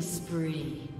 Spree.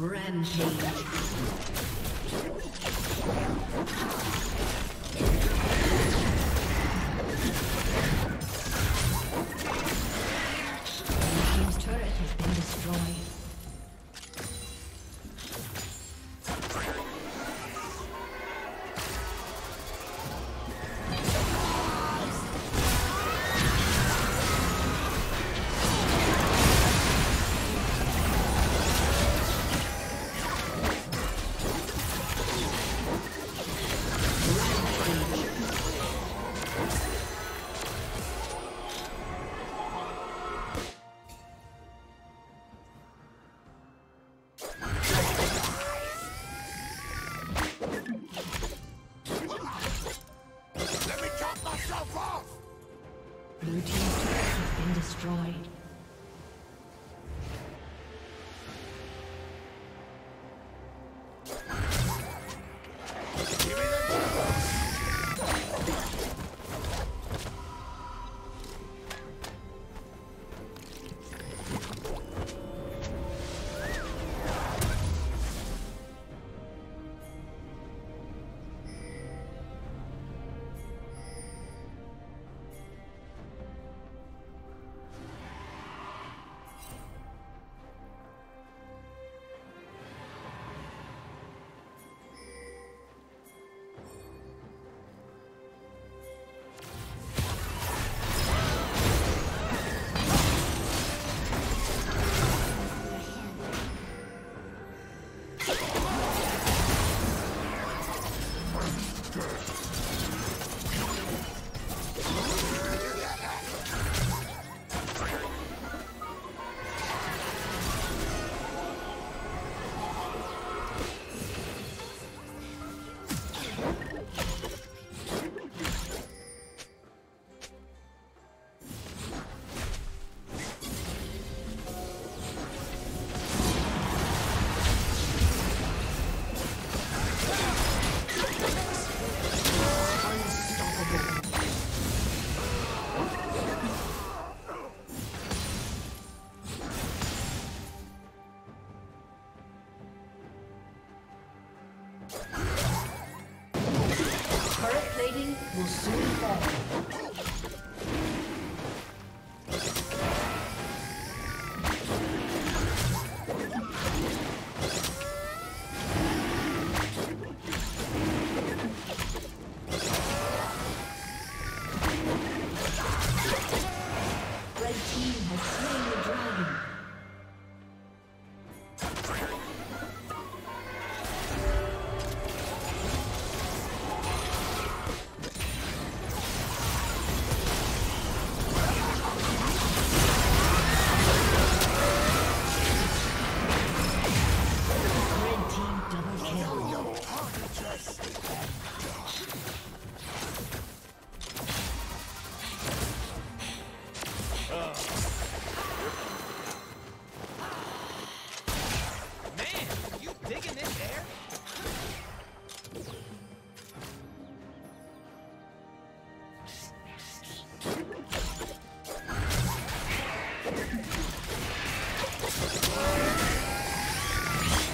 Rampage.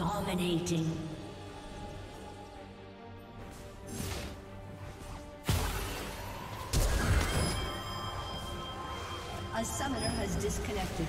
Dominating. A summoner has disconnected.